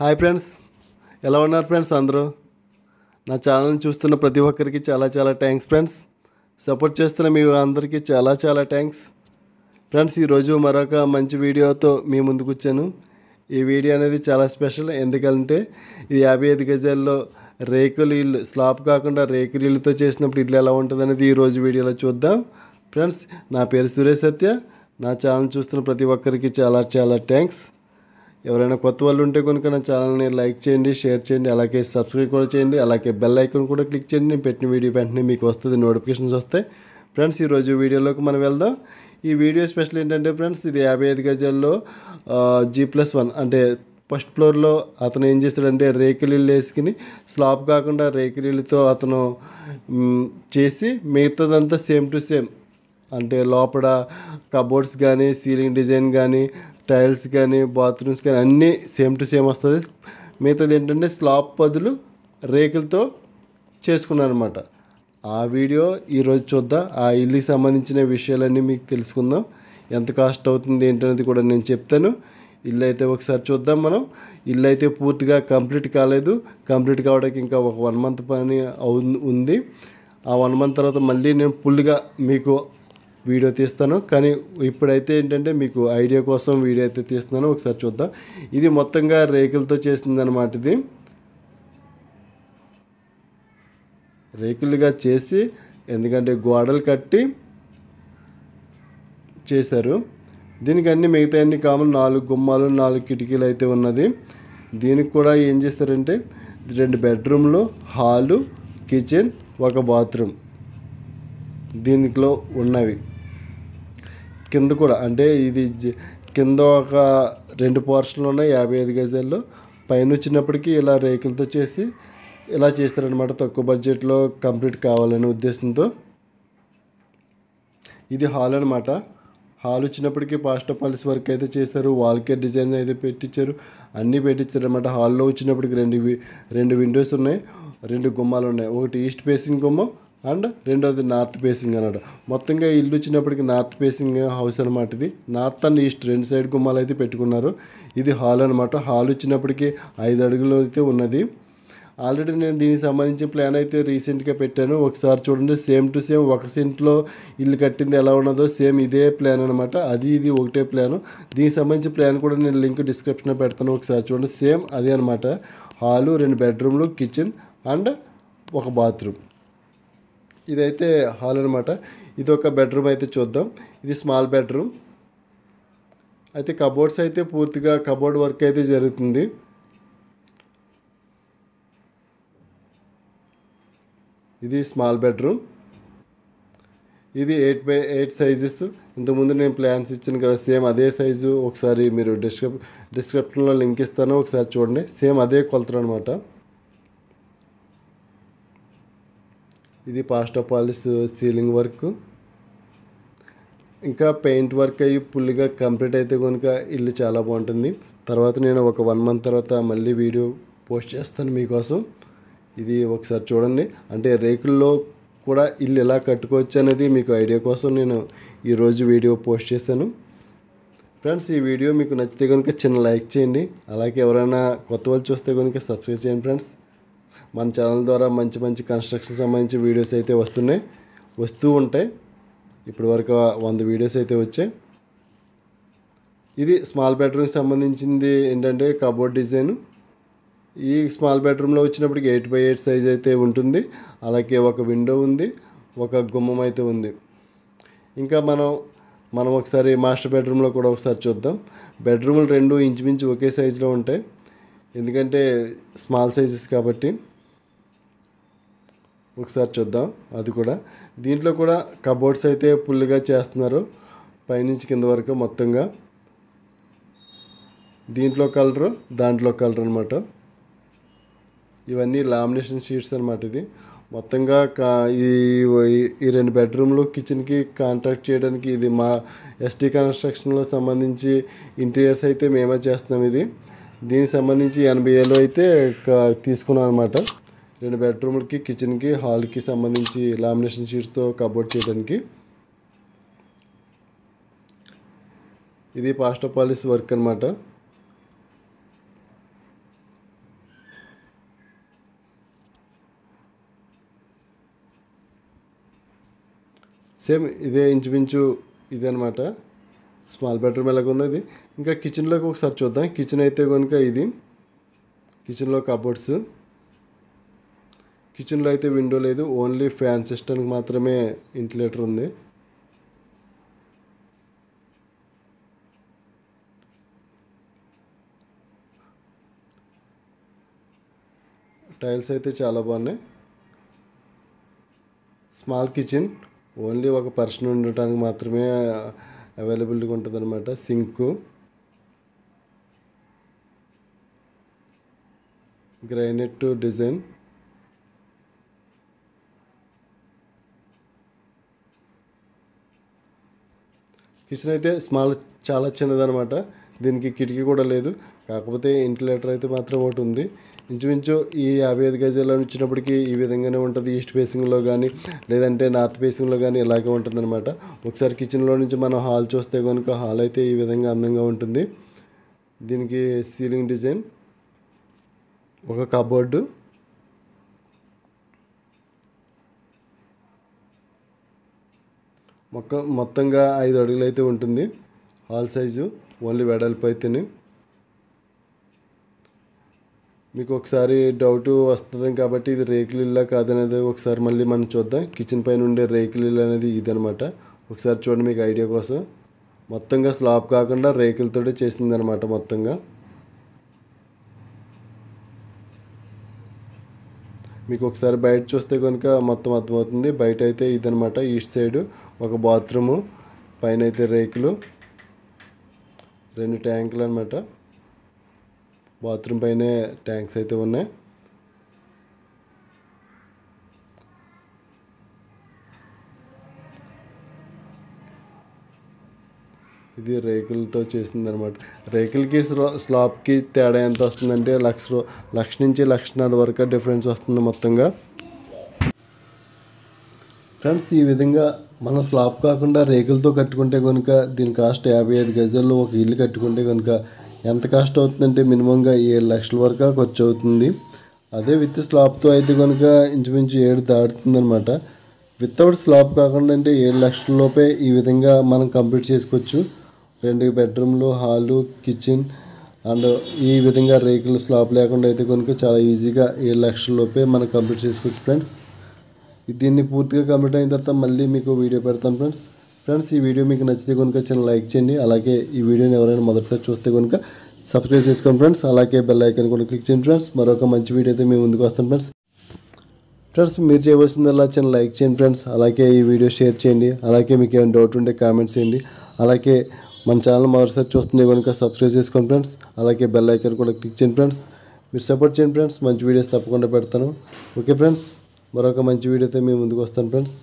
Hi friends. ఎలా ఉన్నారు friends అందరూ? నా ఛానల్ని చూస్తున్న ప్రతి ఒక్కరికి చాలా చాలా థ్యాంక్స్ ఫ్రెండ్స్. సపోర్ట్ చేస్తున్న మీ అందరికీ చాలా చాలా థ్యాంక్స్. ఫ్రెండ్స్ ఈరోజు మరొక మంచి వీడియోతో మీ ముందుకు వచ్చాను. ఈ వీడియో అనేది చాలా స్పెషల్. ఎందుకంటే ఇది యాభై ఐదు గజాల్లో రేకులు ఇల్లు స్లాబ్ కాకుండా రేకులు ఇల్లుతో చేసినప్పుడు ఇల్లు ఎలా ఉంటుంది అనేది ఈరోజు వీడియోలో చూద్దాం. ఫ్రెండ్స్ నా పేరు సురేష్ సత్య. నా ఛానల్ చూస్తున్న ప్రతి ఒక్కరికి చాలా చాలా థ్యాంక్స్ ఎవరైనా కొత్త వాళ్ళు ఉంటే కనుక నా ఛానల్ని లైక్ చేయండి షేర్ చేయండి అలాగే సబ్స్క్రైబ్ కూడా చేయండి అలాగే బెల్ ఐకాన్ కూడా క్లిక్ చేయండి. నేను పెట్టిన వీడియో వెంటనే మీకు వస్తుంది నోటిఫికేషన్స్ వస్తాయి. ఫ్రెండ్స్ ఈరోజు వీడియోలోకి మనం వెళ్దాం. ఈ వీడియో స్పెషల్ ఏంటంటే ఫ్రెండ్స్ ఇది యాభై ఐదు గజాల్లో జీ ప్లస్ వన్ అంటే ఫస్ట్ ఫ్లోర్లో అతను ఏం చేస్తాడంటే రేకులు వేసుకుని స్లాబ్ కాకుండా రేకులీలతో అతను చేసి మిగతాదంతా సేమ్ టు సేమ్ అంటే లోపల కబోర్డ్స్ కానీ సీలింగ్ డిజైన్ కానీ టైల్స్ కానీ బాత్రూమ్స్ కానీ అన్నీ సేమ్ టు సేమ్ వస్తుంది. మిగతాది ఏంటంటే స్లాబ్ పదులు రేకులతో చేసుకున్నారనమాట ఆ వీడియో ఈరోజు చూద్దాం. ఆ ఇల్లుకి సంబంధించిన విషయాలన్నీ మీకు తెలుసుకుందాం. ఎంత కాస్ట్ అవుతుంది ఏంటనేది కూడా నేను చెప్తాను. ఇల్లు అయితే ఒకసారి చూద్దాం మనం. ఇల్లు అయితే పూర్తిగా కంప్లీట్ కాలేదు. కంప్లీట్ కావడానికి ఇంకా ఒక వన్ మంత్ పని అవు ఉంది. ఆ వన్ మంత్ తర్వాత మళ్ళీ నేను ఫుల్గా మీకు వీడియో తీస్తాను. కానీ ఇప్పుడైతే ఏంటంటే మీకు ఐడియా కోసం వీడియో అయితే తీస్తున్నాను. ఒకసారి చూద్దాం. ఇది మొత్తంగా రేకులతో చేసిందనమాట ఇది. రేకులుగా చేసి ఎందుకంటే గోడలు కట్టి చేశారు. దీనికి అన్ని మిగతా అన్ని కామన్ నాలుగు గుమ్మాలు నాలుగు కిటికీలు అయితే ఉన్నది. దీనికి కూడా ఏం చేస్తారంటే రెండు బెడ్రూమ్లు హాలు కిచెన్ ఒక బాత్రూమ్ దీనిలో ఉన్నవి. కింద కూడా అంటే ఇది కింద ఒక రెండు పోర్షన్లు ఉన్నాయి యాభై ఐదు గజాల్లో. పైన వచ్చినప్పటికీ ఇలా రేకులతో చేసి ఇలా చేస్తారనమాట తక్కువ బడ్జెట్లో కంప్లీట్ కావాలనే ఉద్దేశంతో. ఇది హాల్ అనమాట హాల్ వచ్చినప్పటికీ పాస్టో పాలిస్ వర్క్ అయితే చేశారు వాల్కేర్ డిజైన్ అయితే పెట్టించారు అన్నీ పెట్టించారు అనమాట హాల్లో వచ్చినప్పటికి రెండు రెండు విండోస్ ఉన్నాయి రెండు గుమ్మాలు ఉన్నాయి. ఒకటి ఈస్ట్ ఫేసింగ్ గుమ్మం అండ్ రెండోది నార్త్ ఫేసింగ్ అన్నాడు. మొత్తంగా ఇల్లు వచ్చినప్పటికి నార్త్ ఫేసింగ్ హౌస్ అనమాట ఇది. నార్త్ అండ్ ఈస్ట్ రెండు సైడ్ గుమ్మాలు అయితే పెట్టుకున్నారు. ఇది హాల్ అనమాట హాల్ వచ్చినప్పటికి ఐదు అడుగులు అయితే ఉన్నది. ఆల్రెడీ నేను దీనికి సంబంధించిన ప్లాన్ అయితే రీసెంట్గా పెట్టాను. ఒకసారి చూడండి సేమ్ టు సేమ్ ఒక సెంట్లో ఇల్లు కట్టింది ఎలా ఉన్నదో సేమ్ ఇదే ప్లాన్ అనమాట అది ఇది ఒకటే ప్లాన్. దీనికి సంబంధించిన ప్లాన్ కూడా నేను లింక్ డిస్క్రిప్షన్లో పెడతాను. ఒకసారి చూడండి సేమ్ అదే అనమాట హాలు రెండు బెడ్రూమ్లు కిచెన్ అండ్ ఒక బాత్రూమ్. ఇదైతే హాల్ అనమాట ఇది ఒక బెడ్రూమ్ అయితే చూద్దాం. ఇది స్మాల్ బెడ్రూమ్. అయితే కబోర్డ్స్ అయితే పూర్తిగా కబోర్డ్ వర్క్ అయితే జరుగుతుంది. ఇది స్మాల్ బెడ్రూమ్. ఇది ఎయిట్ బై ఎయిట్ సైజెస్. ఇంతకుముందు నేను ప్లాన్స్ ఇచ్చాను కదా సేమ్ అదే సైజు. ఒకసారి మీరు డిస్క్రిప్ డిస్క్రిప్షన్లో లింక్ ఇస్తాను. ఒకసారి చూడండి. సేమ్ అదే కొలతలు అనమాట ఇది పాస్టో పాలిస్ సీలింగ్ వర్క్. ఇంకా పెయింట్ వర్క్ అయ్యి ఫుల్గా కంప్లీట్ అయితే కనుక ఇల్లు చాలా బాగుంటుంది. తర్వాత నేను ఒక వన్ మంత్ తర్వాత మళ్ళీ వీడియో పోస్ట్ చేస్తాను మీకోసం. ఇది ఒకసారి చూడండి. అంటే రేకుల్లో కూడా ఇల్లు ఎలా కట్టుకోవచ్చు అనేది మీకు ఐడియా కోసం నేను ఈరోజు వీడియో పోస్ట్ చేశాను. ఫ్రెండ్స్ ఈ వీడియో మీకు నచ్చితే కనుక చిన్న లైక్ చేయండి. అలాగే ఎవరైనా కొత్త వాళ్ళు చూస్తే కనుక సబ్స్క్రైబ్ చేయండి ఫ్రెండ్స్. మన ఛానల్ ద్వారా మంచి మంచి కన్స్ట్రక్షన్ సంబంధించి వీడియోస్ అయితే వస్తున్నాయి. వస్తూ ఉంటాయి ఇప్పటి వరకు వంద వీడియోస్ అయితే వచ్చాయి. ఇది స్మాల్ బెడ్రూమ్కి సంబంధించింది ఏంటంటే కబోర్డ్ డిజైన్ ఈ స్మాల్ బెడ్రూమ్లో వచ్చినప్పటికి ఎయిట్ బై ఎయిట్ సైజ్ అయితే ఉంటుంది. అలాగే ఒక విండో ఉంది ఒక గుమ్మం అయితే ఉంది. ఇంకా మనం మనం ఒకసారి మాస్టర్ బెడ్రూమ్లో కూడా ఒకసారి చూద్దాం. బెడ్రూమ్లు రెండు ఇంచుమించు ఒకే సైజులో ఉంటాయి. ఎందుకంటే స్మాల్ సైజెస్ కాబట్టి. ఒకసారి చూద్దాం. అది కూడా. దీంట్లో కూడా కబోర్డ్స్ అయితే ఫుల్గా చేస్తున్నారు. పైనుంచి కింద వరకు మొత్తంగా. దీంట్లో కలరు దాంట్లో కలర్ అనమాట ఇవన్నీ లామినేషన్ షీట్స్ అనమాట ఇది. మొత్తంగా కా ఈ ఈ రెండు బెడ్రూమ్లు కిచెన్కి కాంట్రాక్ట్ చేయడానికి ఇది మా ఎస్టీ కన్స్ట్రక్షన్లో సంబంధించి ఇంటీరియర్స్ అయితే మేమే చేస్తున్నాం ఇది. దీనికి సంబంధించి ఎనభై ఏళ్ళు అయితే తీసుకున్నాం అనమాట రెండు బెడ్రూమ్లకి కిచెన్కి హాల్కి సంబంధించి లామినేషన్ షీట్స్తో కబోర్డ్ చేయడానికి. ఇది పాస్టో పాలిస్ వర్క్ అనమాట సేమ్ ఇదే ఇంచుమించు ఇదే అనమాట స్మాల్ బెడ్రూమ్ ఎలాగుందో ఇది. ఇంకా కిచెన్లోకి ఒకసారి చూద్దాం. కిచెన్ అయితే కనుక ఇది. కిచెన్లో కబోర్డ్స్ కిచెన్లో అయితే విండో లేదు ఓన్లీ ఫ్యాన్ సిస్టమ్కి మాత్రమే ఇంటిలేటర్ ఉంది. టైల్స్ అయితే చాలా బాగున్నాయి. స్మాల్ కిచెన్ ఓన్లీ ఒక పర్సన్ ఉండటానికి మాత్రమే అవైలబిలిటీగా ఉంటుంది అనమాట సింక్. Granite design. కిచెన్ అయితే స్మాల్ చాలా చిన్నదనమాట. దీనికి కిటికీ కూడా లేదు. కాకపోతే ఇంటిలేటర్ అయితే మాత్రం ఒకటి ఉంది. ఇంచుమించు ఈ యాభై ఐదు గజాల వచ్చినప్పటికీ ఈ విధంగానే ఉంటుంది. ఈస్ట్ ఫేసింగ్లో కానీ లేదంటే నార్త్ ఫేసింగ్లో కానీ ఇలాగే ఉంటుందన్నమాట. ఒకసారి కిచెన్లో నుంచి మనం హాల్ చూస్తే కనుక హాల్ అయితే ఈ విధంగా అందంగా ఉంటుంది. దీనికి సీలింగ్ డిజైన్ ఒక కబోర్డు మొక్క మొత్తంగా ఐదు అడుగులు అయితే ఉంటుంది. హాల్ సైజు ఓన్లీ వెడల్పు అయితేనే. మీకు ఒకసారి డౌట్ వస్తుంది కాబట్టి ఇది రేకులు ఇల్లా కాదనేది ఒకసారి మళ్ళీ మనం చూద్దాం. కిచెన్ పైన ఉండే రేకులు ఇల్లు అనేది ఇదనమాట. ఒకసారి చూడండి మీకు ఐడియా కోసం. మొత్తంగా స్లాబ్ కాకుండా రేకులతోటే చేసింది అనమాట మొత్తంగా. మీకు ఒకసారి బయట చూస్తే కనుక మొత్తం అర్థమవుతుంది. బయట అయితే ఇదనమాట ఈస్ట్ సైడ్ ఒక బాత్రూము పైన అయితే రేకులు రెండు ట్యాంకులు అనమాట బాత్రూమ్ పైనే ట్యాంక్స్ అయితే ఉన్నాయి. ఇది రేకులతో చేసిందనమాట రేకులకి స్లా- స్లాబ్కి తేడా ఎంత వస్తుందంటే లక్ష లక్ష నుంచి లక్షన్నర వరకు డిఫరెన్స్ వస్తుంది మొత్తంగా. ఫ్రెండ్స్ ఈ విధంగా మనం స్లాబ్ కాకుండా రేకులతో కట్టుకుంటే కనుక దీని కాస్ట్ యాభై ఐదు గజాల్లో ఒక ఇల్లు కట్టుకుంటే కనుక ఎంత కాస్ట్ అవుతుందంటే మినిమంగా ఏడు లక్షల వరకు ఖర్చు అవుతుంది. అదే విత్ స్లాబ్తో అయితే కనుక ఇంచుమించు ఏడు దాటుతుందనమాట వితౌట్ స్లాబ్ కాకుండా అంటే ఏడు లక్షల లోపే ఈ విధంగా మనం కంప్లీట్ చేసుకోవచ్చు. రెండు బెడ్రూమ్లు హాలు కిచెన్ అండ్ ఈ విధంగా రేకులు స్లాబ్ లేకుండా అయితే కనుక చాలా ఈజీగా ఏడు లక్షల లోపే మనం కంప్లీట్ చేసుకోవచ్చు ఫ్రెండ్స్. దీన్ని పూర్తిగా కంప్లీట్ అయిన తర్వాత మళ్ళీ మీకు వీడియో పెడతాను ఫ్రెండ్స్. ఫ్రెండ్స్ ఈ వీడియో మీకు నచ్చితే కనుక ఛానల్ లైక్ చేయండి. అలాగే ఈ వీడియోని ఎవరైనా మొదటిసారి చూస్తే కనుక సబ్స్క్రైబ్ చేసుకోండి ఫ్రెండ్స్. అలాగే బెల్ ఐకాన్ కూడా క్లిక్ చేయండి ఫ్రెండ్స్. మరొక మంచి వీడియో అయితే మేము ముందుకు వస్తాం ఫ్రెండ్స్. ఫ్రెండ్స్ మీరు చేయవలసిందల్లా చిన్న లైక్ చేయండి ఫ్రెండ్స్. అలాగే ఈ వీడియో షేర్ చేయండి. అలాగే మీకు ఏమైనా డౌట్ ఉంటే కామెంట్స్ చేయండి. అలాగే మన ఛానల్ మరోసారి చూస్తుంటే కనుక సబ్స్క్రైబ్ చేసుకోండి ఫ్రెండ్స్. అలాగే బెల్ ఐకాన్ కూడా క్లిక్ చేయండి ఫ్రెండ్స్. మీరు సపోర్ట్ చేయండి ఫ్రెండ్స్. మంచి వీడియోస్ తప్పకుండా పెడతాను. Okay friends. మరొక మంచి వీడియోతో మేము ముందుకు వస్తాను ఫ్రెండ్స్